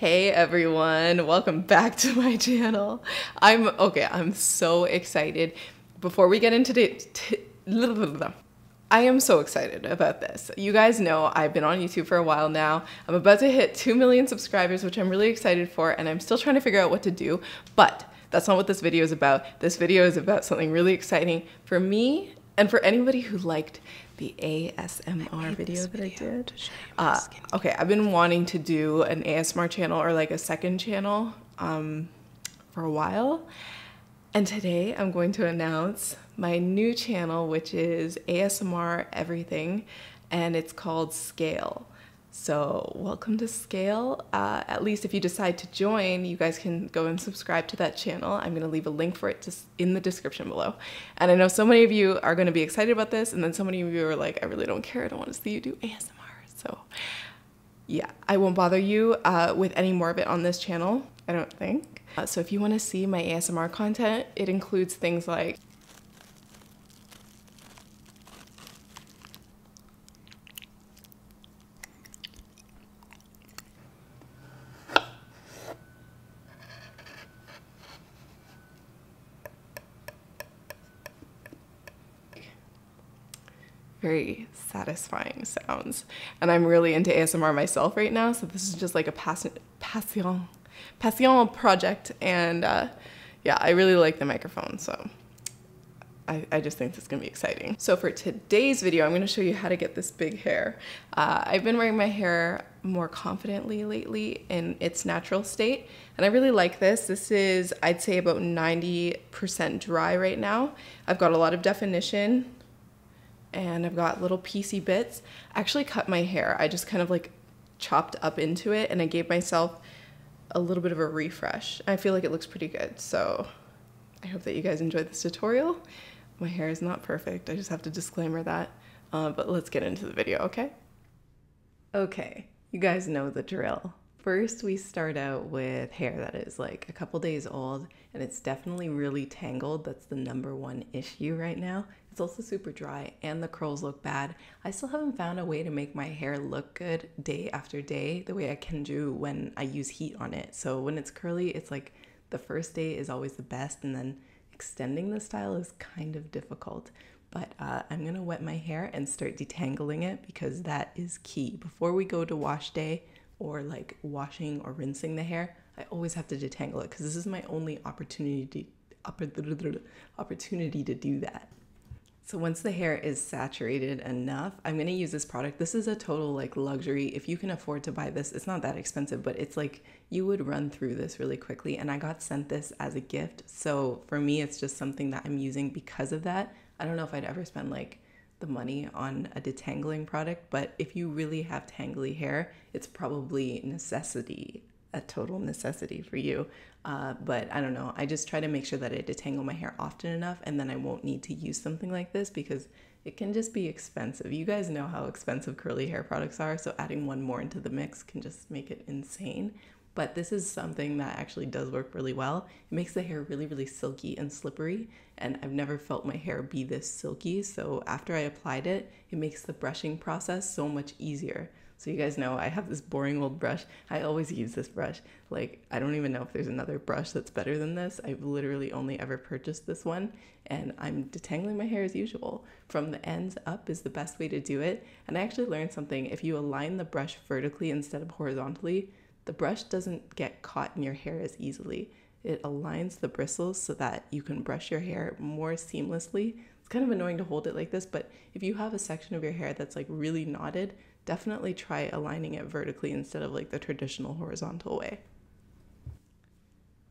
Hey everyone, welcome back to my channel. I'm okay, I'm so excited. Before we get into the I am so excited about this. You guys know I've been on YouTube for a while now. I'm about to hit 2 million subscribers, which I'm really excited for, and I'm still trying to figure out what to do, but that's not what this video is about. This video is about something really exciting for me and for anybody who liked the ASMR video that I did. Uh, okay, I've been wanting to do an ASMR channel or like a second channel um, for a while. And today I'm going to announce my new channel, which is ASMR Everything, and it's called Scale. So, welcome to Scale. Uh, at least if you decide to join, you guys can go and subscribe to that channel. I'm going to leave a link for it just in the description below. And I know so many of you are going to be excited about this, and then so many of you are like, I really don't care. I don't want to see you do ASMR. So, yeah, I won't bother you uh, with any more of it on this channel, I don't think. Uh, so, if you want to see my ASMR content, it includes things like very satisfying sounds. And I'm really into ASMR myself right now, so this is just like a passion, passion, passion project. And uh, yeah, I really like the microphone, so I, I just think this is gonna be exciting. So for today's video, I'm gonna show you how to get this big hair. Uh, I've been wearing my hair more confidently lately in its natural state, and I really like this. This is, I'd say about 90% dry right now. I've got a lot of definition, and I've got little piecey bits. I actually cut my hair. I just kind of like chopped up into it and I gave myself a little bit of a refresh. I feel like it looks pretty good. So I hope that you guys enjoyed this tutorial. My hair is not perfect. I just have to disclaimer that. Uh, but let's get into the video, okay? Okay, you guys know the drill. First, we start out with hair that is like a couple days old and it's definitely really tangled. That's the number one issue right now. It's also super dry and the curls look bad. I still haven't found a way to make my hair look good day after day the way I can do when I use heat on it. So when it's curly, it's like the first day is always the best and then extending the style is kind of difficult. But uh, I'm gonna wet my hair and start detangling it because that is key. Before we go to wash day or like washing or rinsing the hair, I always have to detangle it because this is my only opportunity opportunity to do that. So once the hair is saturated enough, I'm going to use this product. This is a total like luxury. If you can afford to buy this, it's not that expensive, but it's like you would run through this really quickly. And I got sent this as a gift. So for me, it's just something that I'm using because of that. I don't know if I'd ever spend like the money on a detangling product, but if you really have tangly hair, it's probably necessity a total necessity for you. Uh, but I don't know. I just try to make sure that I detangle my hair often enough and then I won't need to use something like this because it can just be expensive. You guys know how expensive curly hair products are, so adding one more into the mix can just make it insane. But this is something that actually does work really well. It makes the hair really, really silky and slippery, and I've never felt my hair be this silky. So after I applied it, it makes the brushing process so much easier. So you guys know I have this boring old brush. I always use this brush. Like I don't even know if there's another brush that's better than this. I've literally only ever purchased this one and I'm detangling my hair as usual. From the ends up is the best way to do it. And I actually learned something. If you align the brush vertically instead of horizontally, the brush doesn't get caught in your hair as easily. It aligns the bristles so that you can brush your hair more seamlessly. It's kind of annoying to hold it like this, but if you have a section of your hair that's like really knotted, definitely try aligning it vertically instead of like the traditional horizontal way.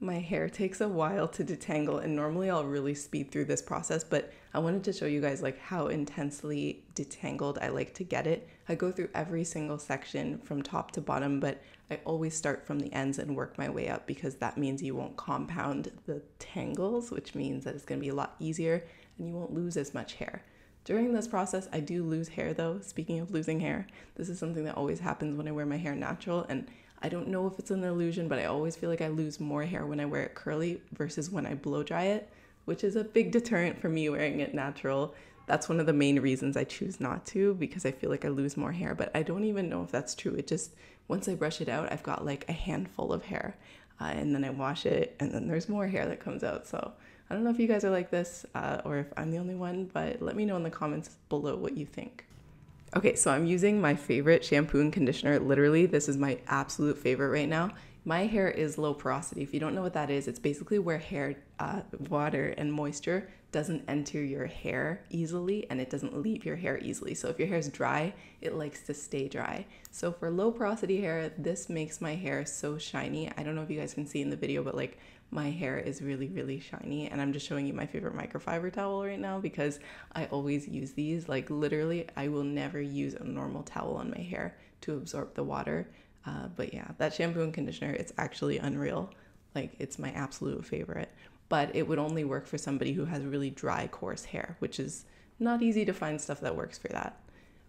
My hair takes a while to detangle and normally I'll really speed through this process, but I wanted to show you guys like how intensely detangled I like to get it. I go through every single section from top to bottom, but I always start from the ends and work my way up because that means you won't compound the tangles, which means that it's gonna be a lot easier and you won't lose as much hair. During this process, I do lose hair though. Speaking of losing hair, this is something that always happens when I wear my hair natural. And I don't know if it's an illusion, but I always feel like I lose more hair when I wear it curly versus when I blow dry it, which is a big deterrent for me wearing it natural. that's one of the main reasons I choose not to because I feel like I lose more hair. But I don't even know if that's true. It just, once I brush it out, I've got like a handful of hair. Uh, and then I wash it, and then there's more hair that comes out. So I don't know if you guys are like this uh, or if I'm the only one, but let me know in the comments below what you think. Okay, so I'm using my favorite shampoo and conditioner. Literally, this is my absolute favorite right now. My hair is low porosity. If you don't know what that is, it's basically where hair, uh, water, and moisture doesn't enter your hair easily and it doesn't leave your hair easily. So if your hair is dry, it likes to stay dry. So for low porosity hair, this makes my hair so shiny. I don't know if you guys can see in the video, but like my hair is really, really shiny. And I'm just showing you my favorite microfiber towel right now because I always use these. Like literally, I will never use a normal towel on my hair to absorb the water. Uh, but yeah, that shampoo and conditioner, it's actually unreal. Like it's my absolute favorite. But it would only work for somebody who has really dry, coarse hair, which is not easy to find stuff that works for that.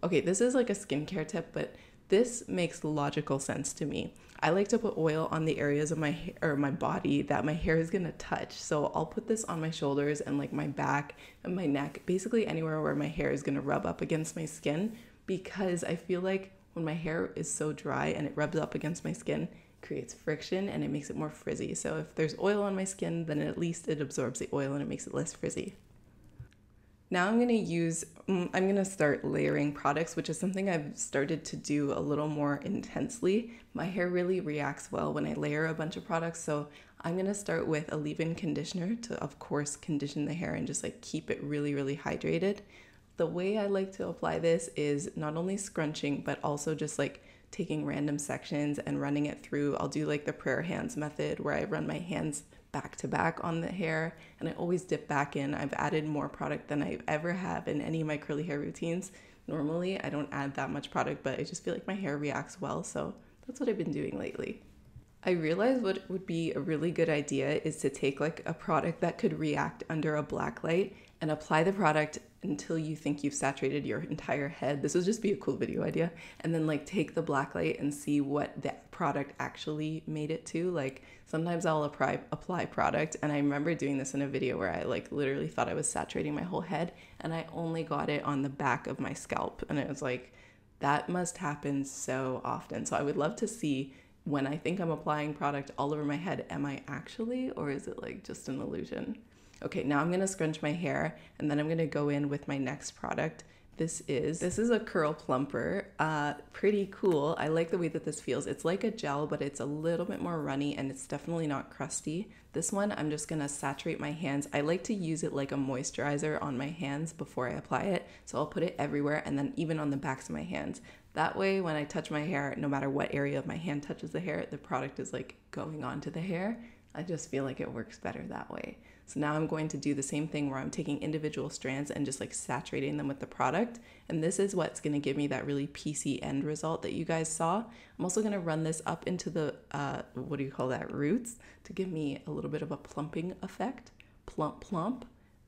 Okay, this is like a skincare tip, but this makes logical sense to me. I like to put oil on the areas of my hair or my body that my hair is gonna touch. So I'll put this on my shoulders and like my back and my neck, basically anywhere where my hair is gonna rub up against my skin because I feel like when my hair is so dry and it rubs up against my skin, creates friction and it makes it more frizzy. So if there's oil on my skin, then at least it absorbs the oil and it makes it less frizzy. Now I'm going to use, mm, I'm going to start layering products, which is something I've started to do a little more intensely. My hair really reacts well when I layer a bunch of products. So I'm going to start with a leave-in conditioner to, of course, condition the hair and just like keep it really, really hydrated. The way I like to apply this is not only scrunching, but also just like taking random sections and running it through. I'll do like the prayer hands method where I run my hands back to back on the hair and I always dip back in. I've added more product than I ever have in any of my curly hair routines. Normally, I don't add that much product, but I just feel like my hair reacts well, so that's what I've been doing lately. I realized what would be a really good idea is to take like a product that could react under a black light and apply the product until you think you've saturated your entire head. This would just be a cool video idea. And then like take the black light and see what that product actually made it to. Like sometimes I'll apply apply product and I remember doing this in a video where I like literally thought I was saturating my whole head and I only got it on the back of my scalp and it was like that must happen so often. So I would love to see when I think I'm applying product all over my head, am I actually, or is it like just an illusion? Okay, now I'm gonna scrunch my hair and then I'm gonna go in with my next product this is. This is a curl plumper. Uh, pretty cool. I like the way that this feels. It's like a gel, but it's a little bit more runny and it's definitely not crusty. This one, I'm just gonna saturate my hands. I like to use it like a moisturizer on my hands before I apply it. So I'll put it everywhere and then even on the backs of my hands. That way, when I touch my hair, no matter what area of my hand touches the hair, the product is like going onto the hair I just feel like it works better that way. So now I'm going to do the same thing where I'm taking individual strands and just like saturating them with the product. And this is what's gonna give me that really piecey end result that you guys saw. I'm also gonna run this up into the, uh, what do you call that, roots to give me a little bit of a plumping effect. Plump, plump.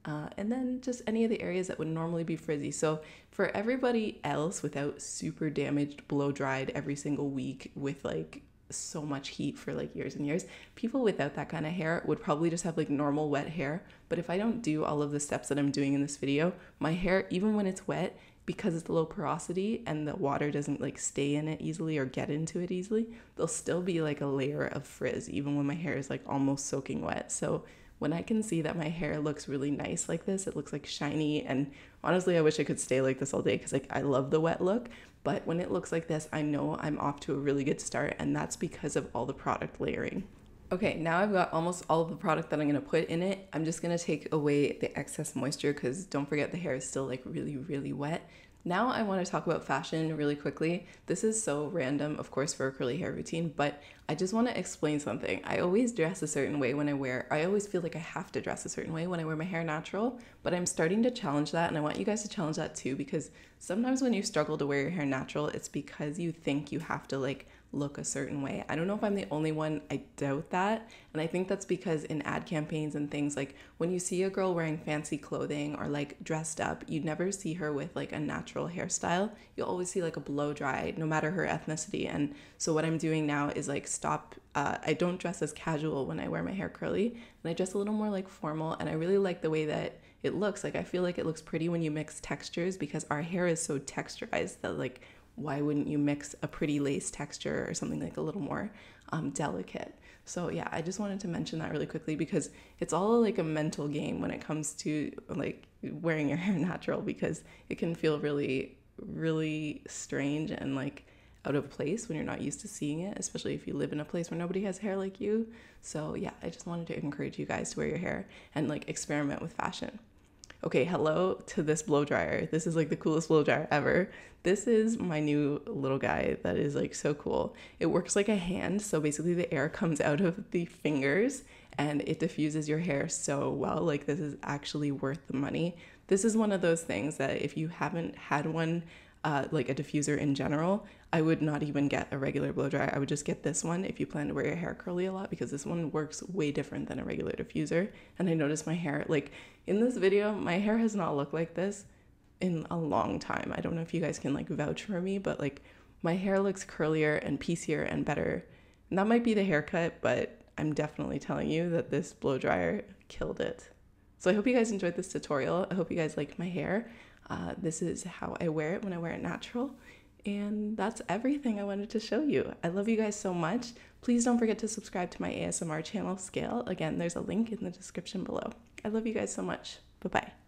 Uh, and then just any of the areas that would normally be frizzy. So for everybody else without super damaged, blow dried every single week with like so much heat for like years and years. People without that kind of hair would probably just have like normal wet hair. But if I don't do all of the steps that I'm doing in this video, my hair, even when it's wet, because it's low porosity and the water doesn't like stay in it easily or get into it easily, there'll still be like a layer of frizz even when my hair is like almost soaking wet. So when I can see that my hair looks really nice like this, it looks like shiny. And honestly, I wish I could stay like this all day because like I love the wet look. But when it looks like this, I know I'm off to a really good start. And that's because of all the product layering. Okay, now I've got almost all of the product that I'm gonna put in it. I'm just gonna take away the excess moisture because don't forget the hair is still like really, really wet. Now I want to talk about fashion really quickly. This is so random, of course, for a curly hair routine, but I just want to explain something. I always dress a certain way when I wear, I always feel like I have to dress a certain way when I wear my hair natural, but I'm starting to challenge that and I want you guys to challenge that too because sometimes when you struggle to wear your hair natural, it's because you think you have to like look a certain way. I don't know if I'm the only one. I doubt that. And I think that's because in ad campaigns and things like when you see a girl wearing fancy clothing or like dressed up, you never see her with like a natural hairstyle. You'll always see like a blow dry, no matter her ethnicity. And so what I'm doing now is like stop. Uh, I don't dress as casual when I wear my hair curly, and I dress a little more like formal. And I really like the way that it looks like I feel like it looks pretty when you mix textures because our hair is so texturized that like why wouldn't you mix a pretty lace texture or something like a little more um, delicate? So yeah, I just wanted to mention that really quickly because it's all like a mental game when it comes to like wearing your hair natural because it can feel really, really strange and like out of place when you're not used to seeing it, especially if you live in a place where nobody has hair like you. So yeah, I just wanted to encourage you guys to wear your hair and like experiment with fashion. Okay, hello to this blow dryer. This is like the coolest blow dryer ever. This is my new little guy that is like so cool. It works like a hand, so basically the air comes out of the fingers and it diffuses your hair so well. Like this is actually worth the money. This is one of those things that if you haven't had one uh, like a diffuser in general, I would not even get a regular blow dryer. I would just get this one if you plan to wear your hair curly a lot because this one works way different than a regular diffuser. And I noticed my hair, like in this video, my hair has not looked like this in a long time. I don't know if you guys can like vouch for me, but like my hair looks curlier and piecier and better. And that might be the haircut, but I'm definitely telling you that this blow dryer killed it. So I hope you guys enjoyed this tutorial. I hope you guys liked my hair. Uh, this is how I wear it when I wear it natural. And that's everything I wanted to show you. I love you guys so much. Please don't forget to subscribe to my ASMR channel, Scale. Again, there's a link in the description below. I love you guys so much. Bye bye.